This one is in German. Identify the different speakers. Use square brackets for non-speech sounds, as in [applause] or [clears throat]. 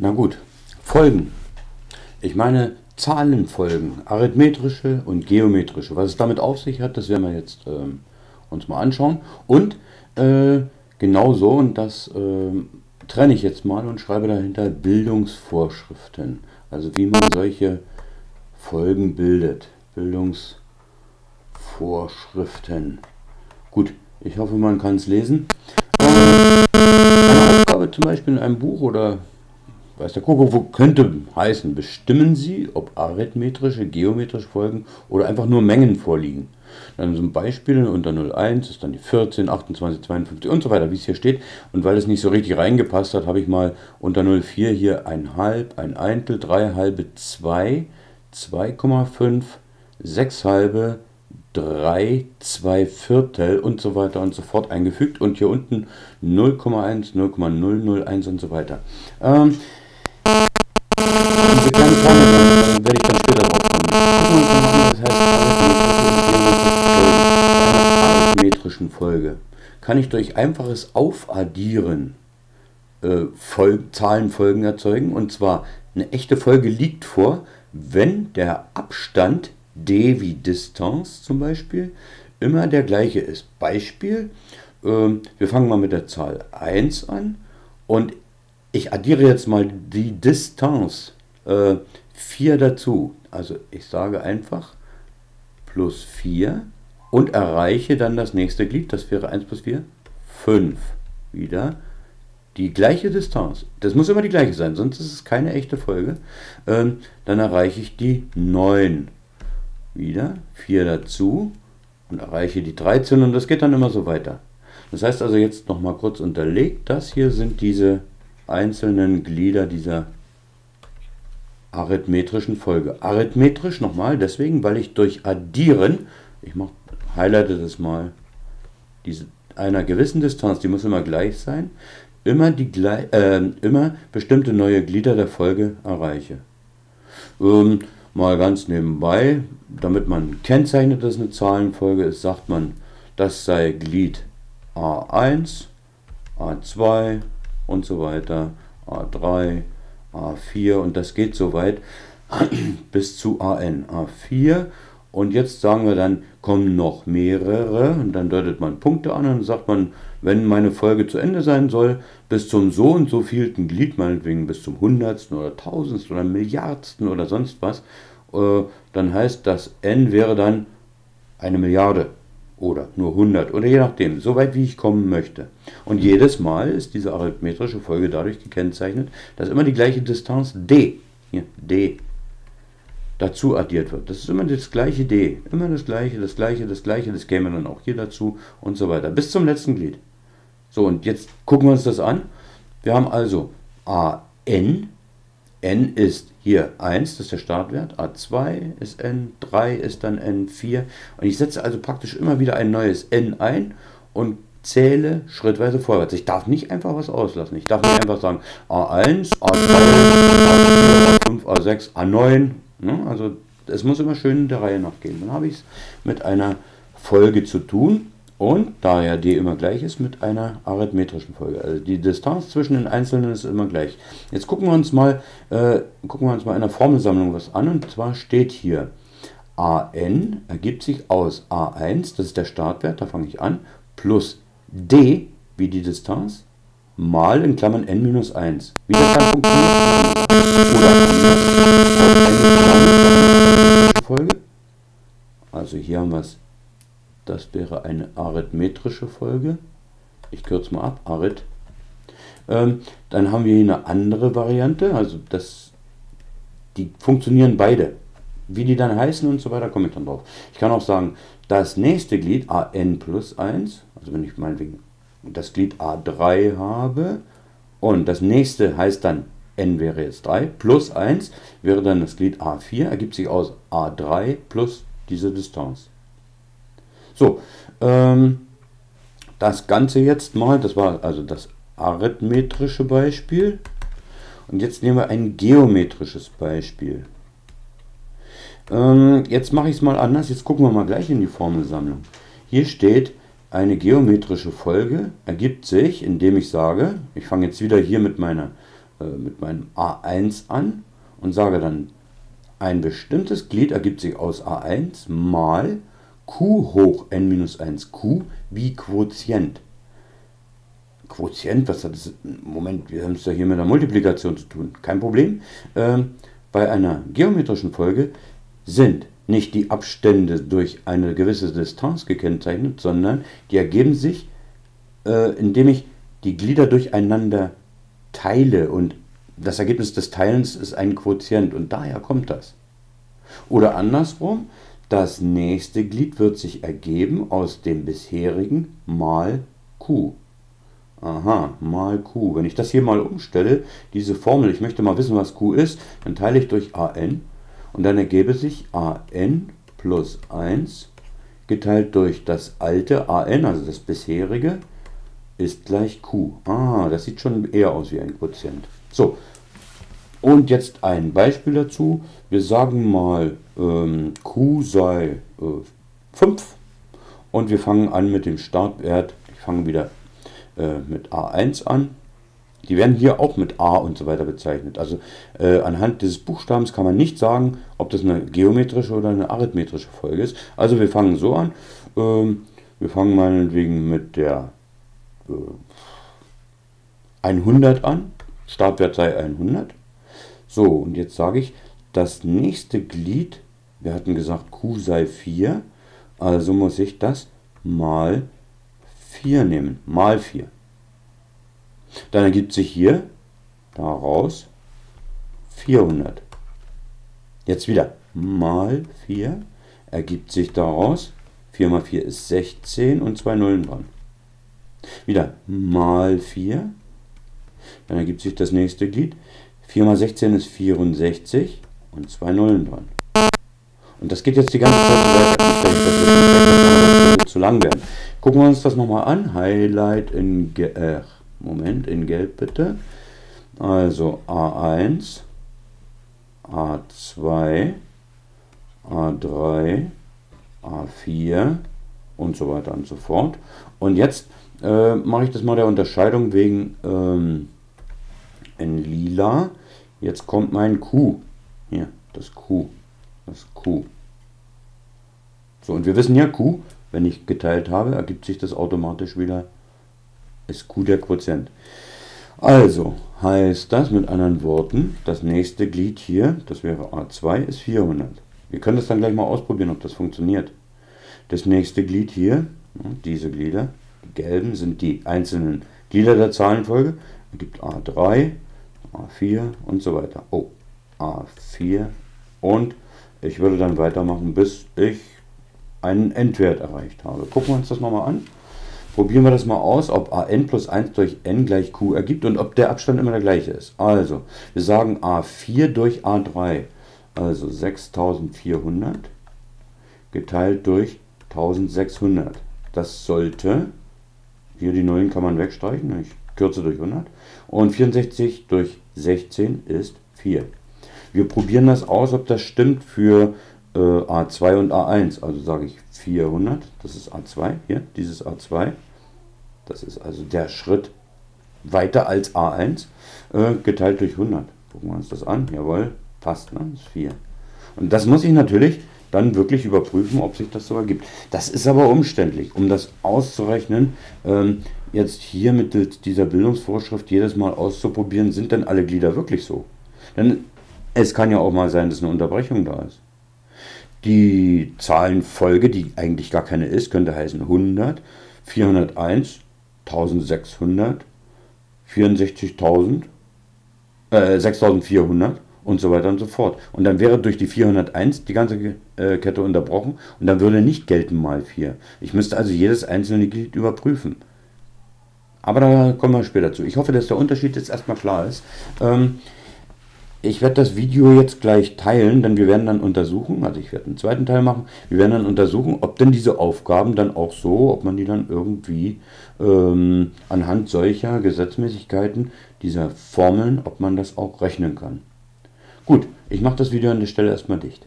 Speaker 1: Na gut, Folgen. Ich meine Zahlenfolgen, arithmetrische und geometrische. Was es damit auf sich hat, das werden wir jetzt ähm, uns mal anschauen. Und äh, genau so, und das äh, trenne ich jetzt mal und schreibe dahinter Bildungsvorschriften. Also wie man solche Folgen bildet. Bildungsvorschriften. Gut, ich hoffe, man kann es lesen. Eine Aufgabe zum Beispiel in einem Buch oder weiß der Kuckuck, wo könnte heißen, bestimmen Sie, ob arithmetrische, geometrische Folgen oder einfach nur Mengen vorliegen. Dann sind Beispiele unter 01 ist dann die 14, 28, 52 und so weiter, wie es hier steht. Und weil es nicht so richtig reingepasst hat, habe ich mal unter 04 hier ein halb, ein Eintel, drei halbe, 2, 2,5, 6 halbe, 3, 2 Viertel und so weiter und so fort eingefügt. Und hier unten 0,1, 0,001 und so weiter. Ähm, diese kleine Formel äh, werde ich dann später drauf kommen. Das heißt arithmetrischen Folge kann ich durch einfaches Aufaddieren äh, Zahlenfolgen erzeugen. Und zwar eine echte Folge liegt vor, wenn der Abstand d wie Distanz zum Beispiel immer der gleiche ist. Beispiel, äh, wir fangen mal mit der Zahl 1 an und ich addiere jetzt mal die Distanz äh, 4 dazu. Also ich sage einfach plus 4 und erreiche dann das nächste Glied, das wäre 1 plus 4, 5. Wieder die gleiche Distanz. Das muss immer die gleiche sein, sonst ist es keine echte Folge. Ähm, dann erreiche ich die 9. Wieder 4 dazu und erreiche die 13 und das geht dann immer so weiter. Das heißt also jetzt nochmal kurz unterlegt, das hier sind diese einzelnen Glieder dieser arithmetrischen Folge. Arithmetrisch nochmal, deswegen, weil ich durch Addieren, ich mach, highlighte das mal, diese, einer gewissen Distanz, die muss immer gleich sein, immer, die, äh, immer bestimmte neue Glieder der Folge erreiche. Ähm, mal ganz nebenbei, damit man kennzeichnet, dass eine Zahlenfolge ist, sagt man, das sei Glied A1, A2 und so weiter, A3, A4 und das geht so weit [clears throat] bis zu AN. A4 und jetzt sagen wir dann, kommen noch mehrere und dann deutet man Punkte an und sagt man, wenn meine Folge zu Ende sein soll, bis zum so und so vielten Glied, meinetwegen bis zum hundertsten oder tausendsten oder milliardsten oder sonst was, äh, dann heißt das n wäre dann eine Milliarde oder nur 100 oder je nachdem, so weit wie ich kommen möchte. Und jedes Mal ist diese arithmetrische Folge dadurch gekennzeichnet, dass immer die gleiche Distanz d, hier, d, dazu addiert wird. Das ist immer das gleiche d, immer das gleiche, das gleiche, das gleiche, das käme dann auch hier dazu und so weiter, bis zum letzten Glied. So, und jetzt gucken wir uns das an. Wir haben also a n ist hier 1, das ist der Startwert, A2 ist n, 3 ist dann n4 und ich setze also praktisch immer wieder ein neues n ein und zähle schrittweise vorwärts. Ich darf nicht einfach was auslassen. Ich darf nicht einfach sagen A1, A2, A4, A5, A6, A9. Ne? Also es muss immer schön der Reihe nach gehen. Dann habe ich es mit einer Folge zu tun und da ja d immer gleich ist, mit einer arithmetrischen Folge. Also die Distanz zwischen den Einzelnen ist immer gleich. Jetzt gucken wir uns mal, äh, gucken wir uns mal in der Formelsammlung was an. Und zwar steht hier, an ergibt sich aus a1, das ist der Startwert, da fange ich an, plus d, wie die Distanz, mal in Klammern n minus 1. Wie das dann funktioniert, oder Folge. Also hier haben wir es das wäre eine arithmetrische Folge. Ich kürze mal ab, Arith. Ähm, dann haben wir hier eine andere Variante, also das, die funktionieren beide. Wie die dann heißen und so weiter, komme ich dann drauf. Ich kann auch sagen, das nächste Glied an plus 1, also wenn ich meinetwegen das Glied a3 habe und das nächste heißt dann n wäre jetzt 3 plus 1 wäre dann das Glied a4, ergibt sich aus a3 plus diese Distanz. So, ähm, das Ganze jetzt mal, das war also das arithmetrische Beispiel. Und jetzt nehmen wir ein geometrisches Beispiel. Ähm, jetzt mache ich es mal anders. Jetzt gucken wir mal gleich in die Formelsammlung. Hier steht, eine geometrische Folge ergibt sich, indem ich sage, ich fange jetzt wieder hier mit meiner äh, mit meinem A1 an und sage dann, ein bestimmtes Glied ergibt sich aus A1 mal q hoch n-1q wie Quotient. Quotient, was hat das? Moment, wir haben es ja hier mit der Multiplikation zu tun. Kein Problem. Ähm, bei einer geometrischen Folge sind nicht die Abstände durch eine gewisse Distanz gekennzeichnet, sondern die ergeben sich, äh, indem ich die Glieder durcheinander teile und das Ergebnis des Teilens ist ein Quotient und daher kommt das. Oder andersrum, das nächste Glied wird sich ergeben aus dem bisherigen mal q. Aha, mal q. Wenn ich das hier mal umstelle, diese Formel, ich möchte mal wissen, was q ist, dann teile ich durch an und dann ergebe sich an plus 1 geteilt durch das alte an, also das bisherige, ist gleich q. Ah, das sieht schon eher aus wie ein Quotient. So, und jetzt ein Beispiel dazu. Wir sagen mal, ähm, q sei äh, 5 und wir fangen an mit dem Startwert. Ich fange wieder äh, mit A1 an. Die werden hier auch mit A und so weiter bezeichnet. Also äh, anhand dieses Buchstabens kann man nicht sagen, ob das eine geometrische oder eine arithmetische Folge ist. Also wir fangen so an. Ähm, wir fangen meinetwegen mit der 100 äh, an. Startwert sei 100. So, und jetzt sage ich, das nächste Glied, wir hatten gesagt, Q sei 4, also muss ich das mal 4 nehmen, mal 4. Dann ergibt sich hier daraus 400. Jetzt wieder mal 4 ergibt sich daraus 4 mal 4 ist 16 und zwei Nullen dran. Wieder mal 4. Dann ergibt sich das nächste Glied. 4 mal 16 ist 64 und zwei Nullen dran. Und das geht jetzt die ganze Zeit weiter. Nicht, dass das zu lang werden. Gucken wir uns das nochmal an. Highlight in Ge äh, Moment, in Gelb bitte. Also A1, A2, A3, A4 und so weiter und so fort. Und jetzt äh, mache ich das mal der Unterscheidung wegen ähm, in lila. Jetzt kommt mein Q. Hier, das Q. Das Q. So, und wir wissen ja, Q, wenn ich geteilt habe, ergibt sich das automatisch wieder, ist Q der Quotient. Also heißt das mit anderen Worten, das nächste Glied hier, das wäre A2, ist 400. Wir können das dann gleich mal ausprobieren, ob das funktioniert. Das nächste Glied hier, diese Glieder, die gelben sind die einzelnen Glieder der Zahlenfolge, ergibt A3, A4 und so weiter. Oh, A4 und ich würde dann weitermachen, bis ich einen Endwert erreicht habe. Gucken wir uns das nochmal an. Probieren wir das mal aus, ob an plus 1 durch n gleich q ergibt und ob der Abstand immer der gleiche ist. Also, wir sagen a4 durch a3, also 6400 geteilt durch 1600. Das sollte, hier die Nullen kann man wegstreichen, ich kürze durch 100, und 64 durch 16 ist 4. Wir probieren das aus, ob das stimmt für äh, A2 und A1. Also sage ich 400, das ist A2, hier, dieses A2. Das ist also der Schritt weiter als A1, äh, geteilt durch 100. Gucken wir uns das an. Jawohl, passt, ne? das ist 4. Und das muss ich natürlich dann wirklich überprüfen, ob sich das so ergibt. Das ist aber umständlich. Um das auszurechnen, ähm, jetzt hier mit dieser Bildungsvorschrift jedes Mal auszuprobieren, sind denn alle Glieder wirklich so? Denn es kann ja auch mal sein, dass eine Unterbrechung da ist. Die Zahlenfolge, die eigentlich gar keine ist, könnte heißen 100, 401, 1600, 64.000, äh, 6400 und so weiter und so fort. Und dann wäre durch die 401 die ganze äh, Kette unterbrochen und dann würde nicht gelten mal 4. Ich müsste also jedes einzelne Glied überprüfen. Aber da kommen wir später zu. Ich hoffe, dass der Unterschied jetzt erstmal klar ist. Ähm, ich werde das Video jetzt gleich teilen, denn wir werden dann untersuchen, also ich werde einen zweiten Teil machen, wir werden dann untersuchen, ob denn diese Aufgaben dann auch so, ob man die dann irgendwie ähm, anhand solcher Gesetzmäßigkeiten, dieser Formeln, ob man das auch rechnen kann. Gut, ich mache das Video an der Stelle erstmal dicht.